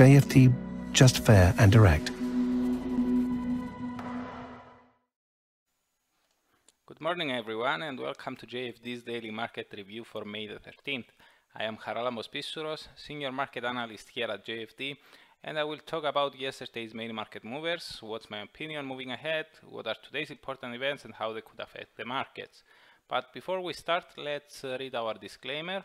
JFD, just fair and direct. Good morning, everyone, and welcome to JFD's daily market review for May the 13th. I am Charalambos Pissouros, Senior Market Analyst here at JFD, and I will talk about yesterday's main market movers, what's my opinion moving ahead, what are today's important events, and how they could affect the markets. But before we start, let's uh, read our disclaimer.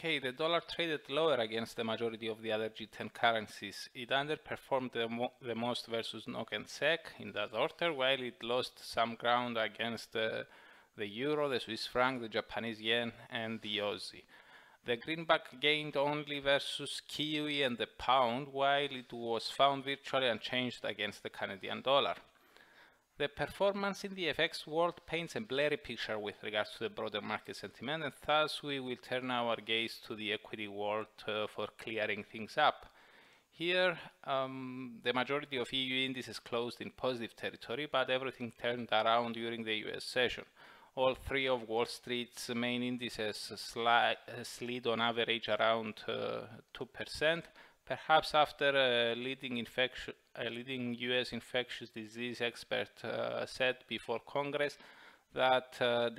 The dollar traded lower against the majority of the other G10 currencies. It underperformed the, mo the most versus NOK and SEK in that order, while it lost some ground against uh, the Euro, the Swiss franc, the Japanese yen, and the Aussie. The greenback gained only versus Kiwi and the pound, while it was found virtually unchanged against the Canadian dollar. The performance in the FX world paints a blurry picture with regards to the broader market sentiment and thus we will turn our gaze to the equity world uh, for clearing things up. Here, um, the majority of EU indices closed in positive territory, but everything turned around during the US session. All three of Wall Street's main indices slid on average around uh, 2%, perhaps after a leading, infection, a leading US infectious disease expert uh, said before Congress that uh,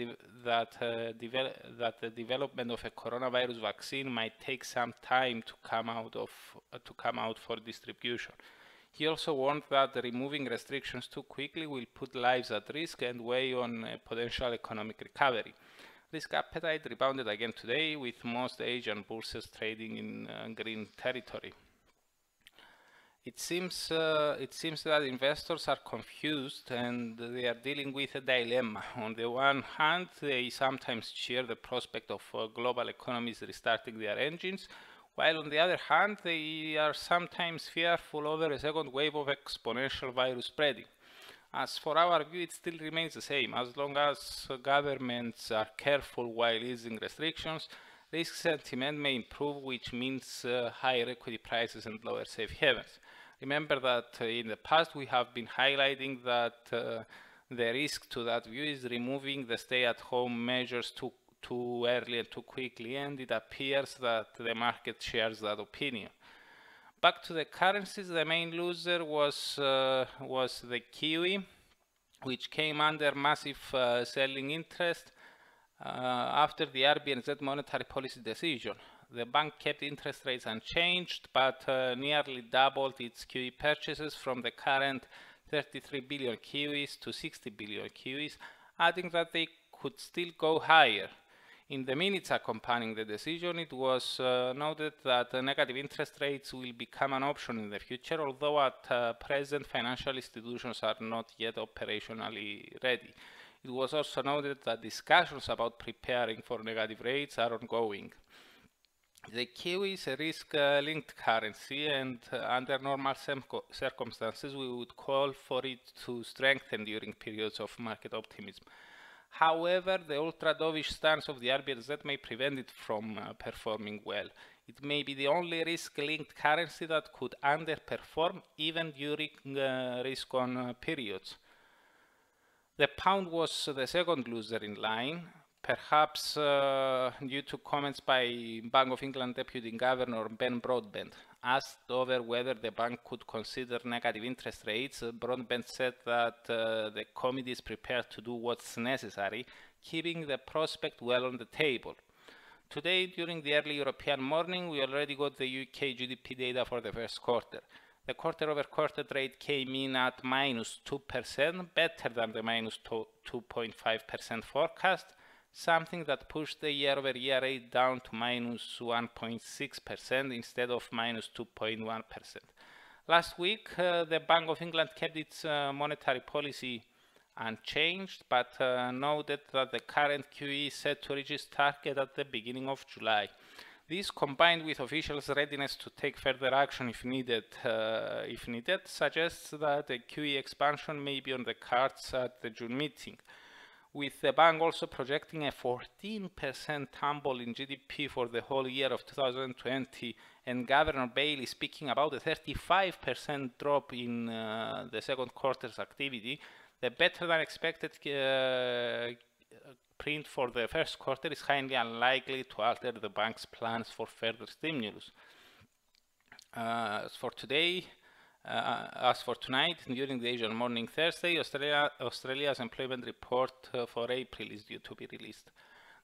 that uh, that the development of a coronavirus vaccine might take some time to come out of to come out for distribution. He also warned that removing restrictions too quickly will put lives at risk and weigh on potential economic recovery. Risk appetite rebounded again today with most Asian bourses trading in uh, green territory. It seems, uh, it seems that investors are confused and they are dealing with a dilemma. On the one hand, they sometimes cheer the prospect of uh, global economies restarting their engines, while on the other hand, they are sometimes fearful over a second wave of exponential virus spreading. As for our view, it still remains the same. As long as governments are careful while easing restrictions, risk sentiment may improve, which means uh, higher equity prices and lower safe havens. Remember that uh, in the past we have been highlighting that uh, the risk to that view is removing the stay-at-home measures too, too early and too quickly, and it appears that the market shares that opinion back to the currencies, the main loser was uh, was the Kiwi, which came under massive uh, selling interest uh, after the RBNZ monetary policy decision. The bank kept interest rates unchanged, but uh, nearly doubled its QE purchases from the current 33 billion Kiwis to 60 billion Kiwis, adding that they could still go higher. In the minutes accompanying the decision, it was uh, noted that uh, negative interest rates will become an option in the future, although at uh, present financial institutions are not yet operationally ready. It was also noted that discussions about preparing for negative rates are ongoing. The Kiwi is a risk-linked currency and uh, under normal circumstances we would call for it to strengthen during periods of market optimism. However, the ultra-dovish stance of the RBNZ may prevent it from uh, performing well. It may be the only risk-linked currency that could underperform even during uh, risk-on uh, periods. The pound was the second loser in line, perhaps uh, due to comments by Bank of England Deputy Governor Ben Broadbent. Asked over whether the bank could consider negative interest rates, Broadbent said that uh, the committee is prepared to do what's necessary, keeping the prospect well on the table. Today, during the early European morning, we already got the UK GDP data for the first quarter. The quarter-over-quarter -quarter rate came in at minus 2%, better than the minus 2.5% forecast, something that pushed the year-over-year rate down to minus 1.6% instead of minus 2.1. Last week, uh, the Bank of England kept its uh, monetary policy unchanged, but uh, noted that the current QE is set to reach its target at the beginning of July. This, combined with officials' readiness to take further action if needed, uh, if needed, suggests that a QE expansion may be on the cards at the June meeting. With the bank also projecting a 14% tumble in GDP for the whole year of 2020, and Governor Bailey speaking about a 35% drop in uh, the second quarter's activity, the better than expected uh, print for the first quarter is highly unlikely to alter the bank's plans for further stimulus. Uh, as for today, uh, as for tonight, during the Asian morning Thursday, Australia, Australia's employment report uh, for April is due to be released.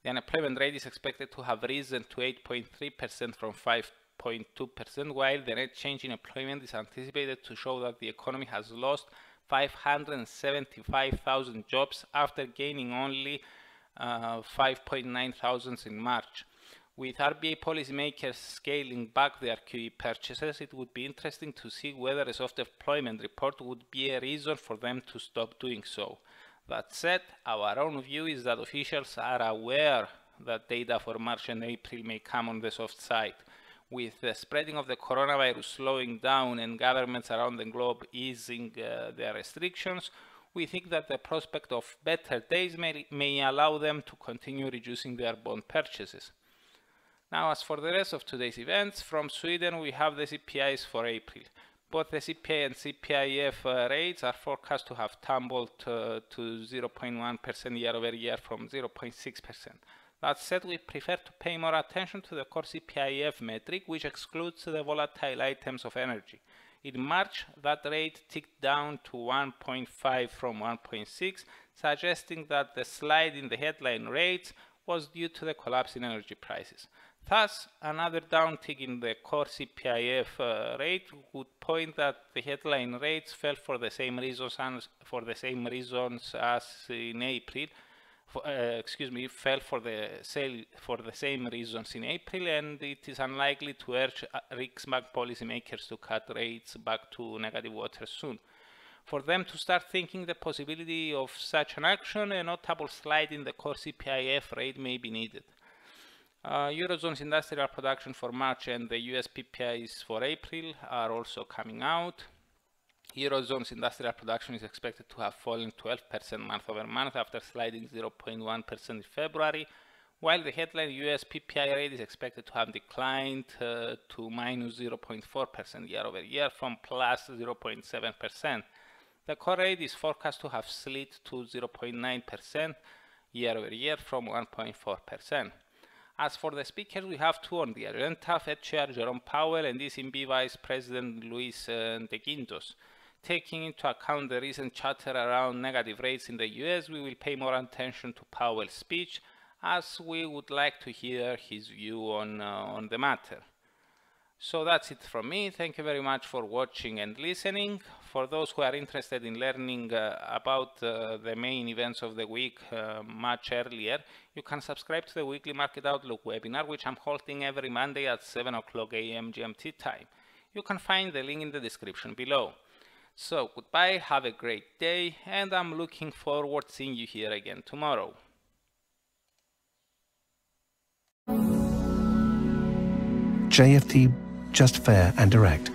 The unemployment rate is expected to have risen to 8.3% from 5.2%, while the net change in employment is anticipated to show that the economy has lost 575,000 jobs after gaining only uh, 5.9 thousands in March. With RBA policymakers scaling back their QE purchases, it would be interesting to see whether a soft employment report would be a reason for them to stop doing so. That said, our own view is that officials are aware that data for March and April may come on the soft side. With the spreading of the coronavirus slowing down and governments around the globe easing uh, their restrictions, we think that the prospect of better days may, may allow them to continue reducing their bond purchases. Now, as for the rest of today's events, from Sweden we have the CPIs for April. Both the CPI and CPIF uh, rates are forecast to have tumbled uh, to 0.1% year over year from 0.6%. That said, we prefer to pay more attention to the core CPIF metric, which excludes the volatile items of energy. In March, that rate ticked down to 1.5 from 1.6, suggesting that the slide in the headline rates was due to the collapse in energy prices. Thus, another downtick in the core CPIF uh, rate would point that the headline rates fell for the same reasons as, for the same reasons as in April, for, uh, excuse me, fell for the sale for the same reasons in April, and it is unlikely to urge uh, Riksbank policymakers to cut rates back to negative water soon. For them to start thinking the possibility of such an action, a notable slide in the core CPIF rate may be needed. Uh, Eurozone's industrial production for March and the US PPIs for April are also coming out. Eurozone's industrial production is expected to have fallen 12% month over month after sliding 0.1% in February, while the headline US PPI rate is expected to have declined uh, to minus 0.4% year over year from plus 0.7%. The core rate is forecast to have slid to 0.9% year over year from 1.4%. As for the speakers, we have two on the agenda, Fed Chair Jerome Powell and ECB Vice President Luis uh, De Guindos. Taking into account the recent chatter around negative rates in the US, we will pay more attention to Powell's speech as we would like to hear his view on, uh, on the matter. So that's it from me. Thank you very much for watching and listening. For those who are interested in learning uh, about uh, the main events of the week uh, much earlier, you can subscribe to the weekly Market Outlook webinar, which I'm holding every Monday at 7 o'clock a.m. GMT time. You can find the link in the description below. So goodbye, have a great day, and I'm looking forward seeing you here again tomorrow. JFD, just fair and direct.